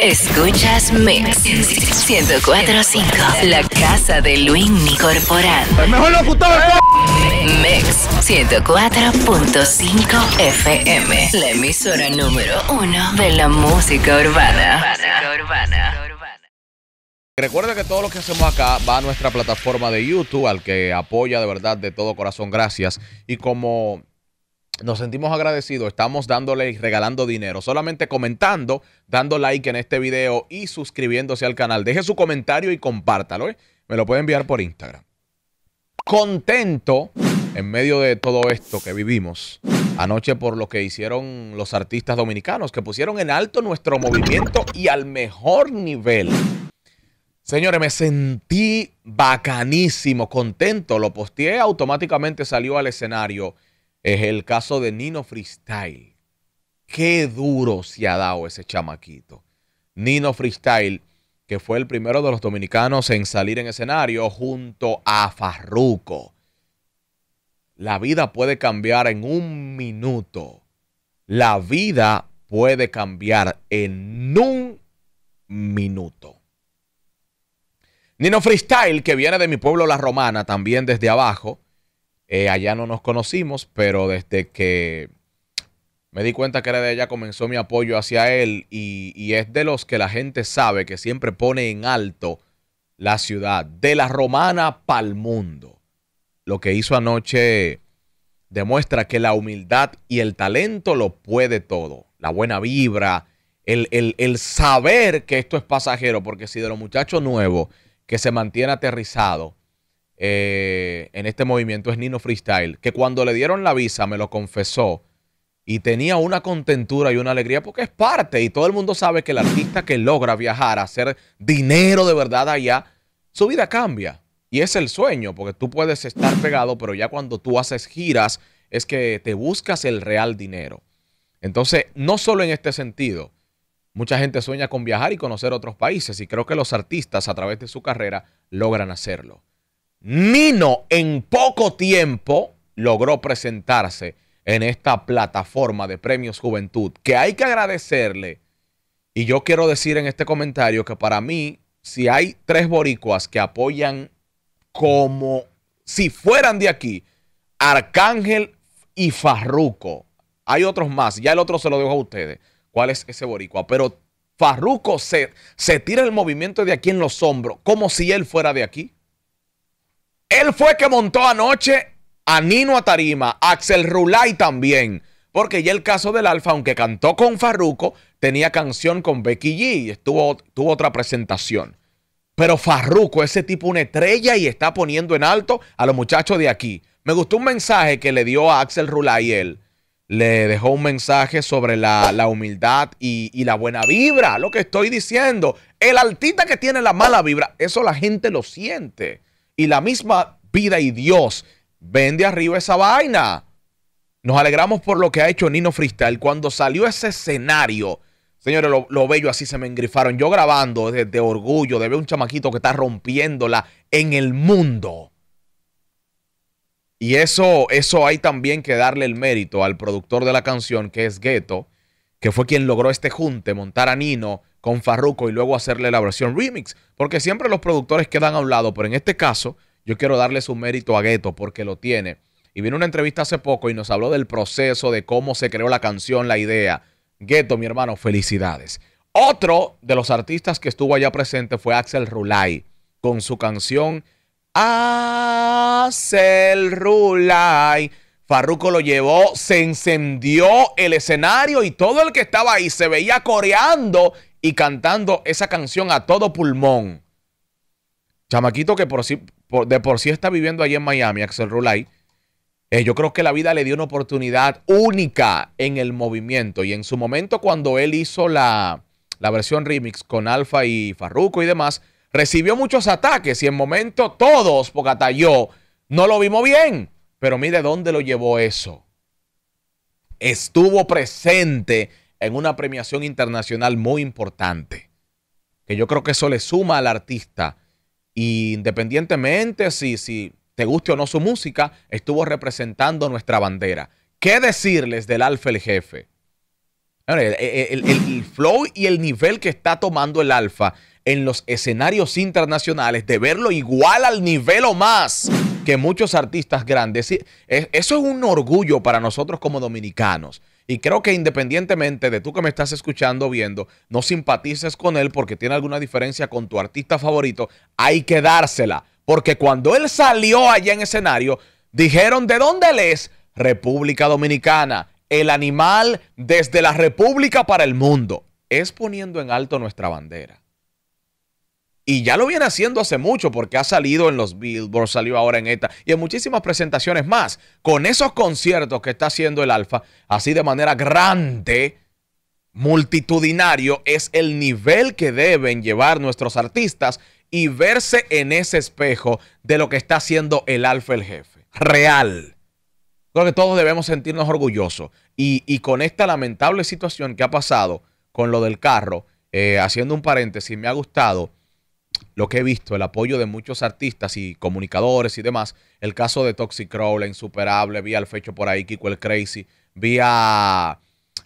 Escuchas Mix 1045, la casa de Luis Corporal. El mejor locutor Mix 104.5 FM, la emisora número uno de la música urbana. Recuerda que todo lo que hacemos acá va a nuestra plataforma de YouTube, al que apoya de verdad de todo corazón, gracias. Y como nos sentimos agradecidos, estamos dándole y regalando dinero, solamente comentando, dando like en este video y suscribiéndose al canal. Deje su comentario y compártalo, ¿eh? me lo puede enviar por Instagram. Contento en medio de todo esto que vivimos anoche por lo que hicieron los artistas dominicanos, que pusieron en alto nuestro movimiento y al mejor nivel. Señores, me sentí bacanísimo, contento. Lo posteé, automáticamente salió al escenario. Es el caso de Nino Freestyle. Qué duro se ha dado ese chamaquito. Nino Freestyle, que fue el primero de los dominicanos en salir en escenario junto a Farruko. La vida puede cambiar en un minuto. La vida puede cambiar en un minuto. Nino Freestyle, que viene de mi pueblo La Romana, también desde abajo. Eh, allá no nos conocimos, pero desde que me di cuenta que era de allá comenzó mi apoyo hacia él y, y es de los que la gente sabe que siempre pone en alto la ciudad, de La Romana para el mundo. Lo que hizo anoche demuestra que la humildad y el talento lo puede todo. La buena vibra, el, el, el saber que esto es pasajero, porque si de los muchachos nuevos que se mantiene aterrizado eh, en este movimiento es Nino Freestyle, que cuando le dieron la visa me lo confesó y tenía una contentura y una alegría porque es parte y todo el mundo sabe que el artista que logra viajar, hacer dinero de verdad allá, su vida cambia. Y es el sueño, porque tú puedes estar pegado, pero ya cuando tú haces giras es que te buscas el real dinero. Entonces, no solo en este sentido, Mucha gente sueña con viajar y conocer otros países y creo que los artistas a través de su carrera logran hacerlo. Nino en poco tiempo logró presentarse en esta plataforma de premios Juventud, que hay que agradecerle. Y yo quiero decir en este comentario que para mí, si hay tres boricuas que apoyan como si fueran de aquí, Arcángel y Farruco, hay otros más, ya el otro se lo dejo a ustedes cuál es ese boricua. Pero Farruco se, se tira el movimiento de aquí en los hombros, como si él fuera de aquí. Él fue que montó anoche a Nino a Tarima, Axel Rulay también. Porque ya el caso del Alfa, aunque cantó con Farruco, tenía canción con Becky G y estuvo, tuvo otra presentación. Pero Farruco, ese tipo, una estrella y está poniendo en alto a los muchachos de aquí. Me gustó un mensaje que le dio a Axel Rulay él le dejó un mensaje sobre la, humildad y, la buena vibra. Lo que estoy diciendo. El altita que tiene la mala vibra, eso la gente lo siente. Y la misma vida y Dios ven de arriba esa vaina. Nos alegramos por lo que ha hecho Nino Freestyle. Cuando salió ese escenario, señores, lo, lo bello así se me engrifaron. Yo grabando desde orgullo de ver un chamaquito que está rompiéndola en el mundo. Y eso, eso hay también que darle el mérito al productor de la canción, que es Ghetto, que fue quien logró este junte, montar a Nino con Farruko y luego hacerle la versión remix. Porque siempre los productores quedan a un lado, pero en este caso yo quiero darle su mérito a Ghetto porque lo tiene. Y vino una entrevista hace poco y nos habló del proceso, de cómo se creó la canción, la idea. Ghetto, mi hermano, felicidades. Otro de los artistas que estuvo allá presente fue Axel Rulay con su canción Hacer Rulay. Farruko lo llevó, se encendió el escenario y todo el que estaba ahí se veía coreando y cantando esa canción a todo pulmón. Chamaquito que por sí, de por sí está viviendo allí en Miami, Axel Rulay. Eh, yo creo que la vida le dio una oportunidad única en el movimiento. Y en su momento, cuando él hizo la, la versión remix con Alfa y Farruko y demás, recibió muchos ataques y en momento todos, porque hasta yo, no lo vimos bien. Pero mire dónde lo llevó eso. Estuvo presente en una premiación internacional muy importante. Que yo creo que eso le suma al artista. independientemente si, si te guste o no su música, estuvo representando nuestra bandera. ¿Qué decirles del Alfa el Jefe? El, flow y el nivel que está tomando el alfa en los escenarios internacionales, de verlo igual al nivel o más que muchos artistas grandes, eso es un orgullo para nosotros como dominicanos. Y creo que independientemente de tú que me estás escuchando, viendo, no simpatices con él porque tiene alguna diferencia con tu artista favorito, hay que dársela. Porque cuando él salió allá en escenario, dijeron, ¿de dónde él es? República Dominicana. El animal desde la República para el mundo. Es poniendo en alto nuestra bandera. Y ya lo viene haciendo hace mucho porque ha salido en los Billboard, salió ahora en esta y en muchísimas presentaciones más. Con esos conciertos que está haciendo el Alfa, así de manera grande, multitudinario, es el nivel que deben llevar nuestros artistas y verse en ese espejo de lo que está haciendo el Alfa el jefe. Real. Creo que todos debemos sentirnos orgullosos. Y, con esta lamentable situación que ha pasado con lo del carro, eh, haciendo un paréntesis, me ha gustado lo que he visto, el apoyo de muchos artistas y comunicadores y demás. El caso de Toxic Crow, la insuperable, vi al fecho por ahí, Kiko el Crazy, vi a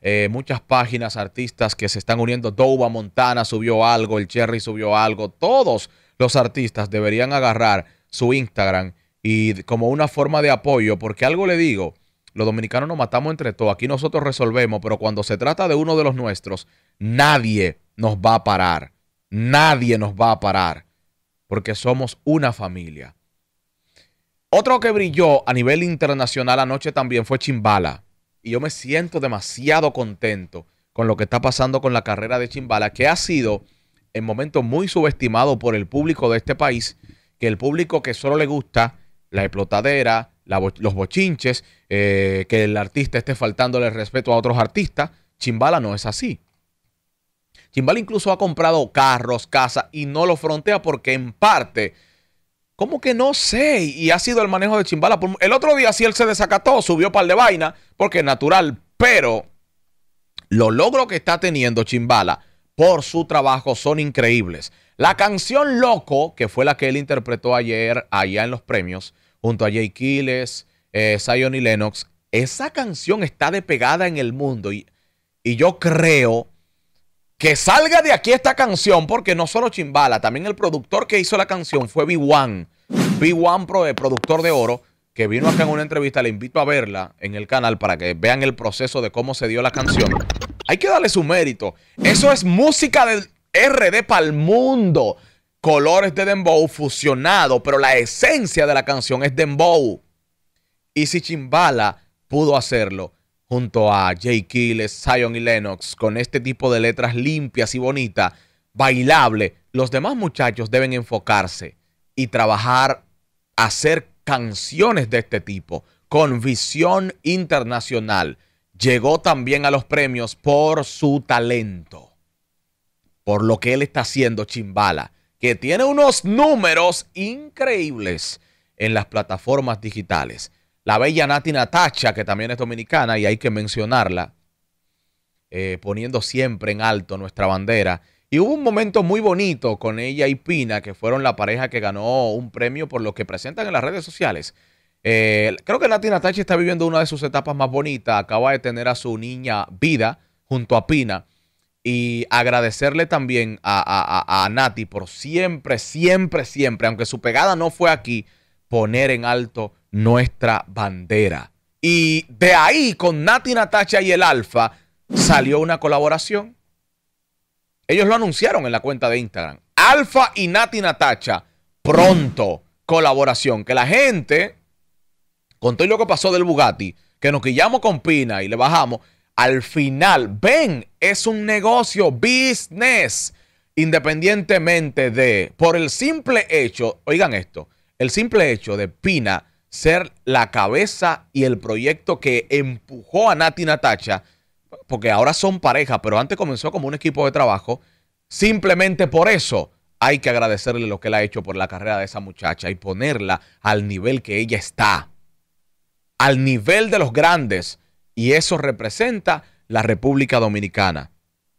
eh, muchas páginas, artistas que se están uniendo. Dova Montana subió algo, el Cherry subió algo. Todos los artistas deberían agarrar su Instagram y como una forma de apoyo, porque algo le digo, los dominicanos nos matamos entre todos, aquí nosotros resolvemos, pero cuando se trata de uno de los nuestros, nadie nos va a parar. Nadie nos va a parar porque somos una familia. Otro que brilló a nivel internacional anoche también fue Chimbala. Y yo me siento demasiado contento con lo que está pasando con la carrera de Chimbala, que ha sido en momentos muy subestimado por el público de este país, que el público que solo le gusta la explotadera, los bochinches, eh, que el artista esté faltándole respeto a otros artistas, Chimbala no es así. Chimbala incluso ha comprado carros, casa y no lo frontea porque en parte, como que no sé, y ha sido el manejo de Chimbala. El otro día sí él se desacató, subió par de vaina, porque es natural, pero los logros que está teniendo Chimbala por su trabajo son increíbles. La canción Loco, que fue la que él interpretó ayer allá en los premios, junto a Jay Kiles, eh, y Lennox, esa canción está de pegada en el mundo y, y yo creo que salga de aquí esta canción, porque no solo Chimbala, también el productor que hizo la canción fue B1. B1, Pro, productor de oro, que vino acá en una entrevista, le invito a verla en el canal para que vean el proceso de cómo se dio la canción. Hay que darle su mérito. Eso es música del RD para el mundo. Colores de Dembow fusionado, pero la esencia de la canción es Dembow. Y si Chimbala pudo hacerlo, junto a Jay Kiles, Zion y Lennox, con este tipo de letras limpias y bonitas, bailable, los demás muchachos deben enfocarse y trabajar, hacer canciones de este tipo, con visión internacional. Llegó también a los premios por su talento, por lo que él está haciendo Chimbala, que tiene unos números increíbles en las plataformas digitales la bella Nati Natacha, que también es dominicana y hay que mencionarla, eh, poniendo siempre en alto nuestra bandera. Y hubo un momento muy bonito con ella y Pina, que fueron la pareja que ganó un premio por lo que presentan en las redes sociales. Eh, creo que Nati Natacha está viviendo una de sus etapas más bonitas. Acaba de tener a su niña Vida junto a Pina. Y agradecerle también a, a Nati por siempre, siempre, siempre, aunque su pegada no fue aquí, poner en alto nuestra bandera. Y de ahí, con Nati Natacha y el Alfa, salió una colaboración. Ellos lo anunciaron en la cuenta de Instagram. Alfa y Nati Natacha, pronto, colaboración. Que la gente, con todo lo que pasó del Bugatti, que nos quillamos con Pina y le bajamos, al final, ven, es un negocio, business, independientemente de, por el simple hecho, oigan esto, el simple hecho de Pina ser la cabeza y el proyecto que empujó a Nati Natacha, porque ahora son pareja, pero antes comenzó como un equipo de trabajo, simplemente por eso hay que agradecerle lo que él ha hecho por la carrera de esa muchacha y ponerla al nivel que ella está, al nivel de los grandes, y eso representa la República Dominicana.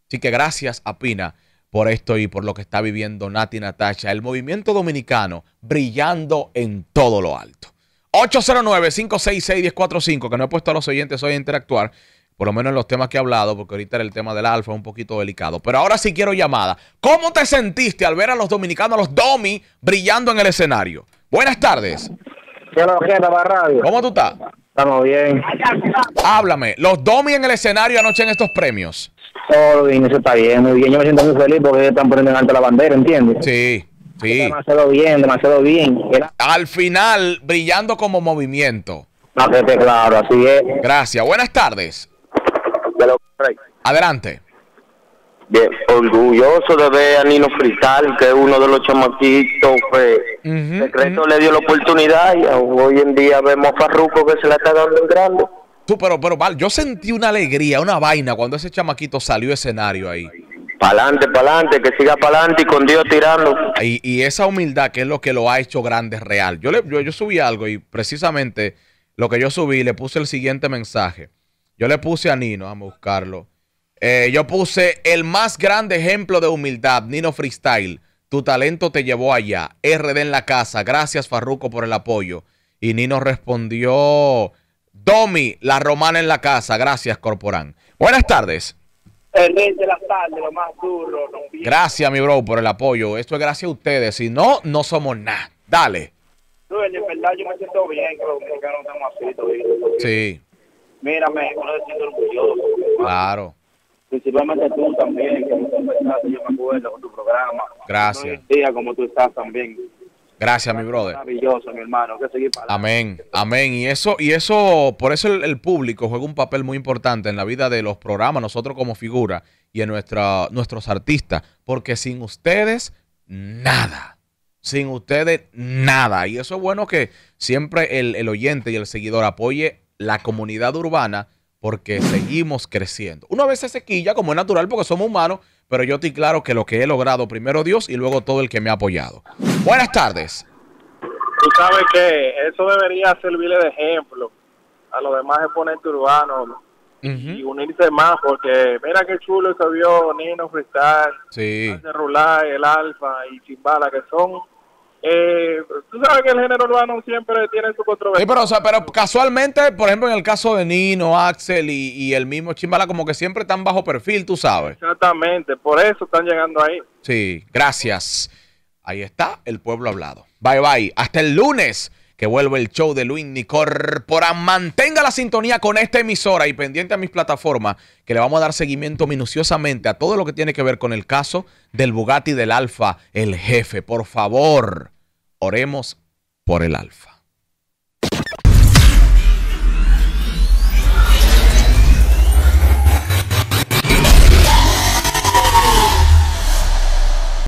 Así que gracias a Pina por esto y por lo que está viviendo Nati Natacha, el movimiento dominicano brillando en todo lo alto. 809-566-1045, que no he puesto a los oyentes hoy a interactuar. por lo menos en los temas que he hablado, porque ahorita el tema del alfa es un poquito delicado. Pero ahora sí quiero llamada. ¿Cómo te sentiste al ver a los dominicanos, a los domi, brillando en el escenario? Buenas tardes. ¿Cómo tú estás? Estamos bien. Háblame, los domi en el escenario anoche en estos premios. Todo bien, eso está bien, muy bien. Yo me siento muy feliz porque ellos están poniendo en alto la bandera, ¿entiendes? Sí, sí. Demasiado bien, demasiado bien. Era- Al final, brillando como movimiento. No, claro, así es. Gracias. Buenas tardes. Adelante. Bien, orgulloso de ver a Nino Fristal, que es uno de los chamaquitos que Ujú, Secreto le dio la oportunidad y hoy en día vemos a Farruko que se la está dando en grande. Tú, pero, pero, Val, yo sentí una alegría, una vaina cuando ese chamaquito salió escenario ahí. Pa'lante, pa'lante, que siga pa'lante y con Dios tirando. Y, y esa humildad que es lo que lo ha hecho grande real. Yo, le, yo, yo subí algo y precisamente lo que yo subí le puse el siguiente mensaje. Yo le puse a Nino, vamos a buscarlo. Eh, yo puse el más grande ejemplo de humildad, Nino Freestyle. Tu talento te llevó allá. RD en la casa. Gracias, Farruco, por el apoyo. Y Nino respondió: Domi, la romana en la casa. Gracias, Corporán. Buenas tardes. De la tarde, lo más duro, Gracias, mi bro, por el apoyo. Esto es gracias a ustedes. Si no, no somos nada. Dale. en verdad yo me siento bien, que no estamos así todavía. Sí, Mírame, uno se siente orgulloso. claro. Principalmente tú también, que me yo me acuerdo con tu programa. Gracias. Día, como tú estás también. Gracias, mi brother. Maravilloso, mi hermano. Que seguir para Amén, amén. Y eso, y eso, por eso el, el público juega un papel muy importante en la vida de los programas, nosotros como figura y en nuestra, nuestros artistas, porque sin ustedes, nada. Sin ustedes, nada. Y eso es bueno que siempre el, el oyente y el seguidor apoye la comunidad urbana porque seguimos creciendo. Uno a veces se quilla, como es natural, porque somos humanos, pero yo estoy claro que lo que he logrado, primero Dios y luego todo el que me ha apoyado. Buenas tardes. Tú sabes que eso debería servirle de ejemplo a los demás exponentes urbanos y Ujú. unirse más porque mira qué chulo se vio Nino Freestyle, Sí. Rulay, El Alfa y Chimbala que son eh, tú sabes que el género urbano siempre tiene su Sí, controversia. pero, o sea, pero casualmente, por ejemplo, en el caso de Nino, Axel y, y el mismo Chimbala, como que siempre están bajo perfil, tú sabes. Exactamente, por eso están llegando ahí. Sí, gracias. Ahí está el pueblo hablado. Bye bye. Hasta el lunes que vuelve el show de Luis Corporan. Mantenga la sintonía con esta emisora y pendiente a mis plataformas que le vamos a dar seguimiento minuciosamente a todo lo que tiene que ver con el caso del Bugatti del Alfa, el jefe. Por favor, oremos por el Alfa.